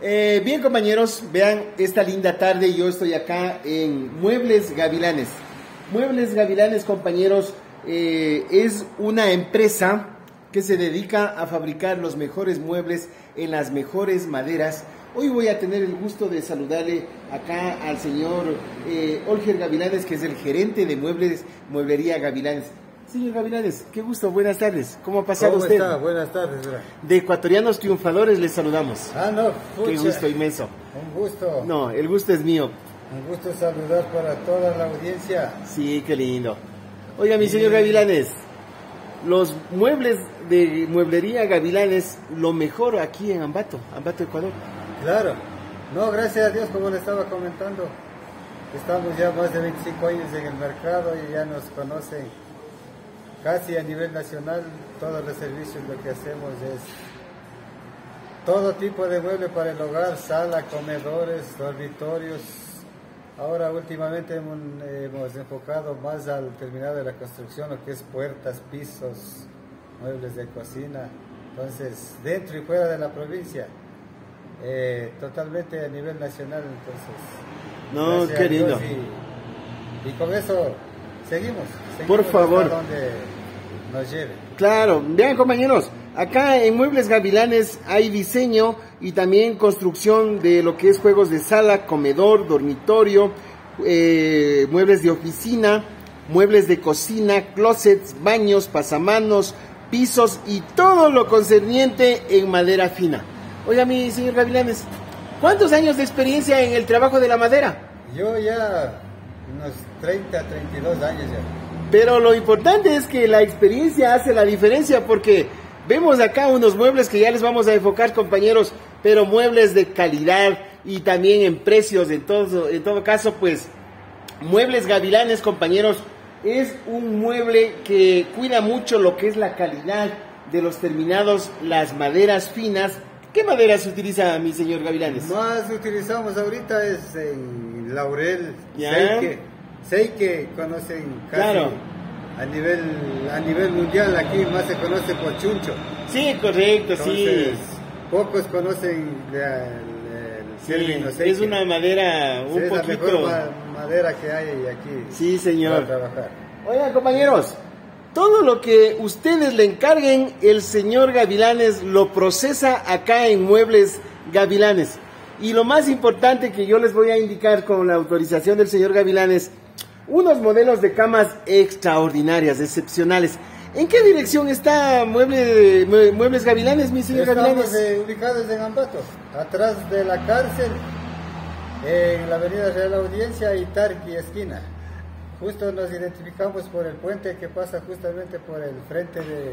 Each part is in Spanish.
Eh, bien compañeros, vean esta linda tarde, yo estoy acá en Muebles Gavilanes. Muebles Gavilanes, compañeros, eh, es una empresa que se dedica a fabricar los mejores muebles en las mejores maderas. Hoy voy a tener el gusto de saludarle acá al señor eh, Olger Gavilanes, que es el gerente de muebles, Mueblería Gavilanes. Señor Gavilanes, qué gusto, buenas tardes. ¿Cómo ha pasado ¿Cómo usted? está? Buenas tardes. De Ecuatorianos Triunfadores les saludamos. Ah, no, Qué pucha, gusto inmenso. Un gusto. No, el gusto es mío. Un gusto saludar para toda la audiencia. Sí, qué lindo. Oiga, mi señor Gavilanes, los muebles de mueblería Gavilanes, lo mejor aquí en Ambato, Ambato, Ecuador. Claro. No, gracias a Dios, como le estaba comentando. Estamos ya más de 25 años en el mercado y ya nos conocen casi a nivel nacional. Todos los servicios lo que hacemos es todo tipo de mueble para el hogar, sala, comedores, dormitorios. Ahora últimamente hemos, enfocado más al terminado de la construcción, lo que es puertas, pisos, muebles de cocina. Entonces, dentro y fuera de la provincia, eh, totalmente a nivel nacional. Entonces, No, qué lindo. Y, y con eso seguimos. Por favor. donde nos lleve. Claro, vean compañeros, acá en Muebles Gavilanes hay diseño y también construcción de lo que es juegos de sala, comedor, dormitorio, eh, muebles de oficina, muebles de cocina, closets, baños, pasamanos, pisos y todo lo concerniente en madera fina. Oiga, mi señor Gavilanes, ¿cuántos años de experiencia en el trabajo de la madera? Yo ya unos 30, 32 años ya. Pero lo importante es que la experiencia hace la diferencia porque vemos acá unos muebles que ya les vamos a enfocar compañeros, pero muebles de calidad y también en precios, en todo, en todo caso pues Muebles Gavilanes compañeros es un mueble que cuida mucho lo que es la calidad de los terminados, las maderas finas. ¿Qué madera se utiliza mi señor Gavilanes? Más utilizamos ahorita es en laurel, Ya. Seike. Seike conocen casi Claro. a nivel a nivel mundial aquí más se conoce por chuncho. Sí, correcto, Entonces, sí. pocos conocen la- el, el Sí, término es una madera un es la poquito... mejor ma- madera que hay aquí Sí, señor. para trabajar. Oigan, compañeros, todo lo que ustedes le encarguen, el señor Gavilanes lo procesa acá en Muebles Gavilanes. Y lo más importante que yo les voy a indicar con la autorización del señor Gavilanes, unos modelos de camas extraordinarias, excepcionales. ¿En qué dirección está Mueble- Mue- Muebles Gavilanes, mi señor Estamos Gavilanes? eh, ubicados en Ambato, atrás de la cárcel, en la avenida Real Audiencia y Tarqui esquina. Justo nos identificamos por el puente que pasa justamente por el frente de,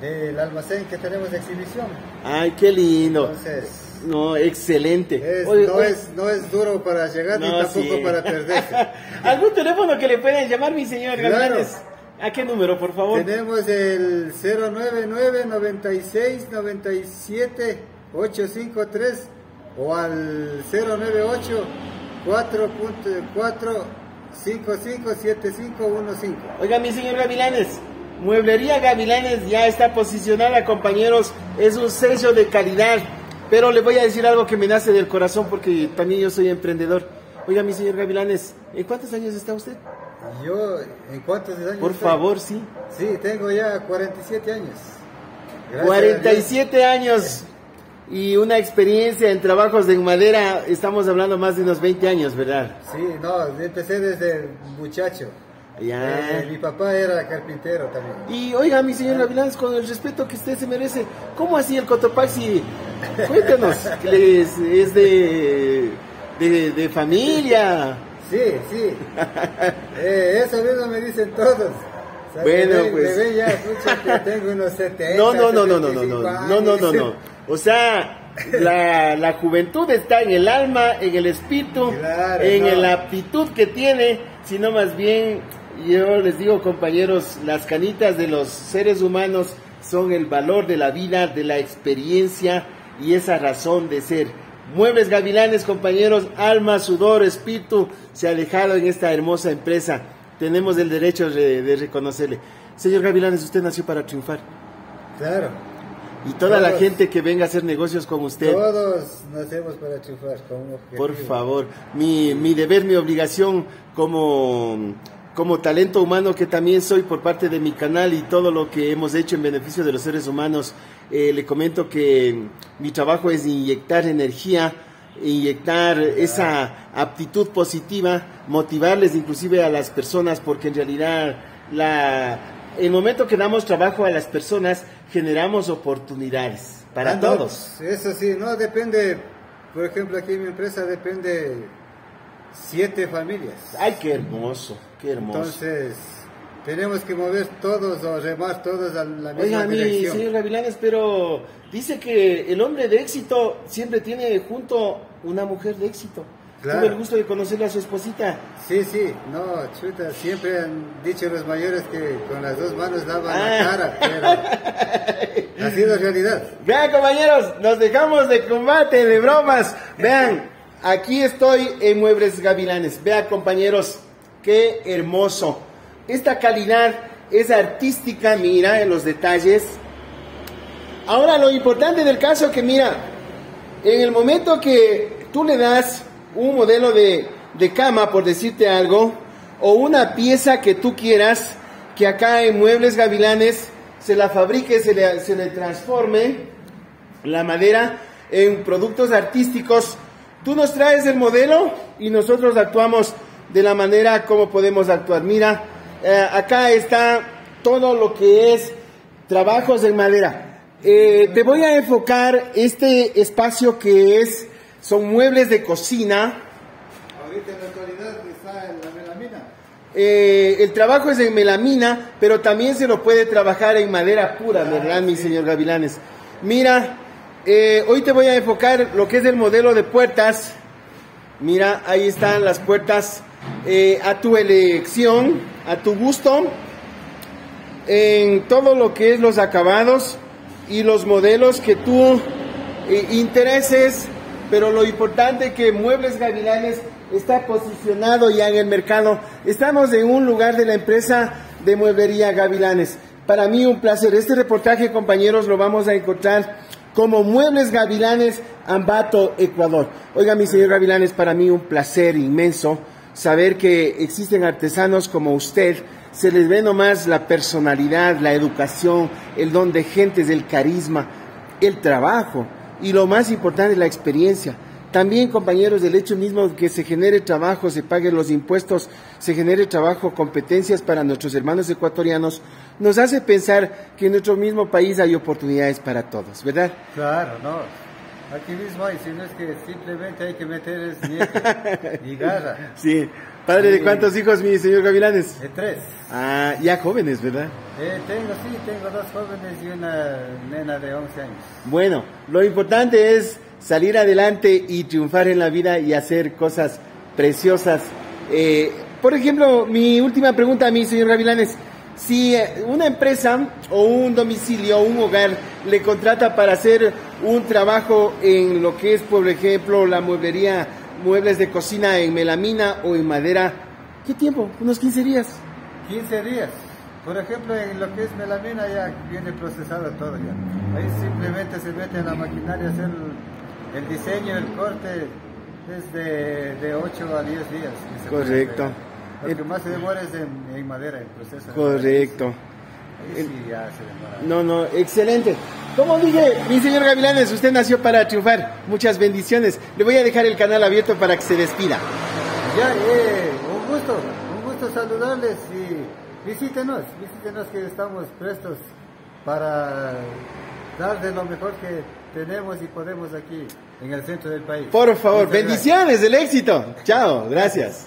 del almacén que tenemos de exhibición. Ay, qué lindo. Entonces, No, excelente. es- Oye, no, oye, Es, no es duro para llegar ni tampoco sí. para perderse. ¿Algún teléfono que le puedan llamar, mi señor Claro. Gavilanes? ¿A qué número, por favor? Tenemos el 099 96 97 853 o al 098 4.4 557515. Oiga, mi señor Gavilanes, Mueblería Gavilanes ya está posicionada, compañeros, es un sello de calidad, pero le voy a decir algo que me nace del corazón porque también yo soy emprendedor. Oiga, mi señor Gavilanes, ¿en cuántos años está usted? Yo, ¿en cuántos años? Por estoy? favor, sí. Sí, tengo ya 47 años. Gracias a 47 años y una experiencia en trabajos de madera, estamos hablando más de unos 20 años, ¿verdad? Sí, no, empecé desde muchacho. Ya. Eh, mi papá era carpintero también. Y oiga, mi señor Gavilanes, con el respeto que usted se merece, ¿cómo así el Cotopaxi? Cuéntanos, es de, de, de familia. Sí, sí. Eh, eso mismo me dicen todos. O sea, Bueno, me pues. Me ven ya, pucha, que tengo unos 70. No, no, no, no, no, no, 75 no, no, no, no, no. O sea, la, la juventud está en el alma, en el espíritu, Claro, en no. la aptitud que tiene, sino más bien, yo les digo, compañeros, las canitas de los seres humanos son el valor de la vida, de la experiencia y esa razón de ser. Muebles Gavilanes, compañeros, alma, sudor, espíritu, se ha dejado en esta hermosa empresa. Tenemos el derecho de, de reconocerle. Señor Gavilanes, usted nació para triunfar. Claro. y toda la gente que venga a hacer negocios con usted. Todos nacemos para triunfar Por favor, mi, mi deber, mi obligación como como talento humano que también soy por parte de mi canal y todo lo que hemos hecho en beneficio de los seres humanos, eh, le comento que mi trabajo es inyectar energía, inyectar esa aptitud positiva, motivarles inclusive a las personas, porque en realidad la, el momento que damos trabajo a las personas generamos oportunidades para ah, todos. Eso sí, no depende, por ejemplo aquí en mi empresa depende siete familias. Ay, qué hermoso, qué hermoso. Entonces, tenemos que mover todos o remar todos a la misma Oiga, mi señor Gavilanes, pero dice que el hombre de éxito siempre tiene junto una mujer de éxito. Claro. Tuve el gusto de conocerle a su esposita. Sí, sí, no, chuta, siempre han dicho los mayores que con las dos manos daban la ah. cara, pero ha sido realidad. Vean, compañeros, nos dejamos de combate, de bromas. Vean, Aquí estoy en Muebles Gavilanes. Vea compañeros, qué hermoso. Esta calidad es artística, mira en los detalles. Ahora lo importante del caso que mira, en el momento que tú le das un modelo de, cama, por decirte algo, o una pieza que tú quieras, que acá en Muebles Gavilanes se la fabrique, se le, se le transforme la madera en productos artísticos Tú nos traes el modelo y nosotros actuamos de la manera como podemos actuar. Mira, eh, acá está todo lo que es trabajos en madera. Eh, te voy a enfocar este espacio que es, son muebles de cocina. Ahorita en la actualidad está en la melamina. Eh, el trabajo es en melamina, pero también se lo puede trabajar en madera pura, ¿verdad, mi señor Gavilanes? Mira, eh, hoy te voy a enfocar lo que es el modelo de puertas. Mira, ahí están las puertas eh, a tu elección, a tu gusto, en todo lo que es los acabados y los modelos que tú eh, intereses, pero lo importante que Muebles Gavilanes está posicionado ya en el mercado. Estamos en un lugar de la empresa de mueblería Gavilanes. Para mí un placer. Este reportaje, compañeros, lo vamos a encontrar como Muebles Gavilanes, Ambato, Ecuador. Oiga, mi señor Gavilanes, para mí un placer inmenso saber que existen artesanos como usted. Se les ve nomás la personalidad, la educación, el don de gentes, el carisma, el trabajo y lo más importante, la experiencia. También, compañeros, del hecho mismo que se genere trabajo, se paguen los impuestos, se genere trabajo, competencias para nuestros hermanos ecuatorianos, nos hace pensar que en nuestro mismo país hay oportunidades para todos, ¿verdad? Claro, no. Aquí mismo hay, si no es que simplemente hay que meter y garra. Sí. ¿Padre de cuántos hijos, mi señor Gavilanes? De tres. Ah, ya jóvenes, ¿verdad? Eh, tengo, sí, tengo dos jóvenes y una nena de 11 años. Bueno, lo importante es salir adelante y triunfar en la vida y hacer cosas preciosas. Eh, por ejemplo, mi última pregunta a mí, señor Gavilanes. Si eh, una empresa o un domicilio o un hogar le contrata para hacer un trabajo en lo que es, por ejemplo, la mueblería, muebles de cocina en melamina o en madera, ¿qué tiempo? ¿Unos 15 días? 15 días. Por ejemplo, en lo que es melamina ya viene procesado todo ya. Ahí simplemente se mete en la maquinaria a hacer el diseño, el corte es de, 8 a 10 días. Correcto. Lo que más se demora es en, madera, el proceso. Correcto. No, no, excelente. Como dije, mi señor Gavilanes, usted nació para triunfar. Muchas bendiciones. Le voy a dejar el canal abierto para que se despida. Ya, eh, un gusto, un gusto saludarles y visítenos, visítenos que estamos prestos para dar de lo mejor que tenemos y podemos aquí en el centro del país. Por favor, bendiciones, del éxito. Chao, gracias.